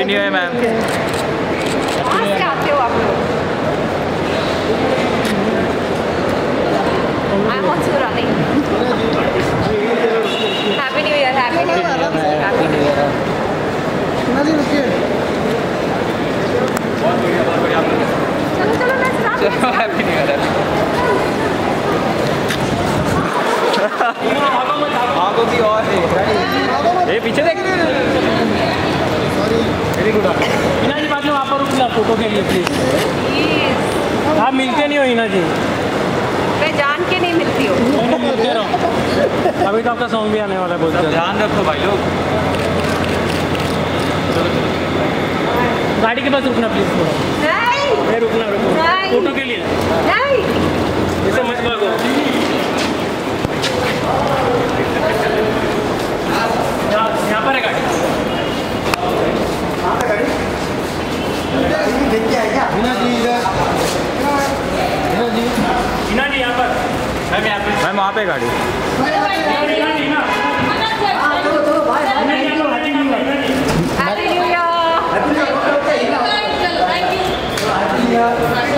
Happy new year ma'am कहाँ से आते हो आप लोग I am also running happy new year happy new year happy new year नदी रुकिए चलो चलो मैं स्टार्ट चलो हैप्पी न्यू ईयर आगो की और है ये पीछे देख वेरी गुड हिना जी रुकना फ़ोटो के लिए प्लीज़ आप मिलते नहीं हो हिना जी? मैं जान के नहीं मिलती हूँ। नहीं, नहीं, मिलते अभी तो आपका सॉन्ग भी आने वाला है बहुत ध्यान रखो भाई लोग। गाड़ी के पास रुकना प्लीज़ थोड़ा। रुकना रुको फ़ोटो के लिए नहीं इसे मत भागो यहाँ यहाँ पर है गाड़ी हिना जी इधर हिना जी हिना जी यहाँ पर मैम यहाँ पे मैम वहाँ पे गाड़ी हिना जी, हिना जी, हिना। हिना जी, यहाँ पर हाथी नहीं है, Hina ji. Happy new year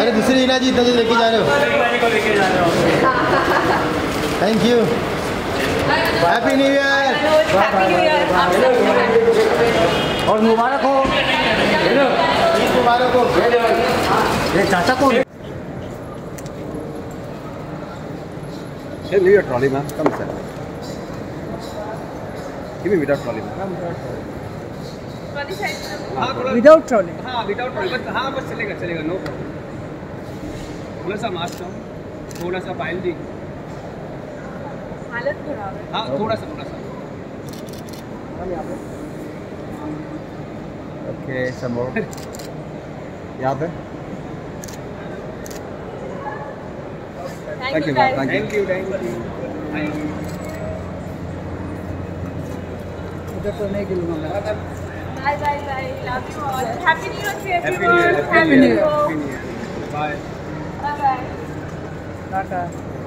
अरे दूसरी हिना जी इधर से लेके जा रहे हो। हिना जी को लेके जा रहे thank you happy new year happy new year आप सबको और मुबारक हो मुबारक हो। ये चाचा को Hey, leave your trolley, ma'am. Come inside. Give me without trolley, ma'am. Without trolley हाँ विदाउट ट्रॉली बस हाँ बस चलेगा चलेगा नो प्रॉब्लम थोड़ा सा मास्क डाउन थोड़ा सा पायल दी. हालत खराब है। हाँ थोड़ा सा थोड़ा सा ओके some more. यहाँ पे Thank, you, ma'am. Thank, you. Thank you. Thank you. Bye bye bye. Love you all. Happy New Year to everyone. Happy New Year. Happy New Year. Bye. Bye bye. Tata.